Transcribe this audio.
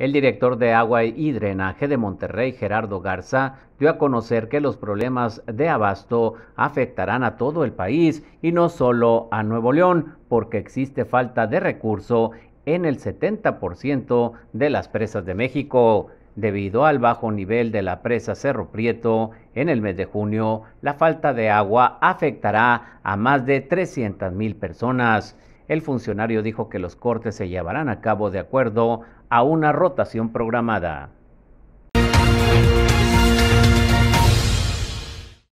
El director de Agua y Drenaje de Monterrey, Gerardo Garza, dio a conocer que los problemas de abasto afectarán a todo el país y no solo a Nuevo León, porque existe falta de recurso en el 70% de las presas de México. Debido al bajo nivel de la presa Cerro Prieto, en el mes de junio, la falta de agua afectará a más de 300 mil personas. El funcionario dijo que los cortes se llevarán a cabo de acuerdo a una rotación programada.